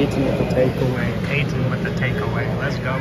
18 with the takeaway. 18 with the takeaway. Let's go.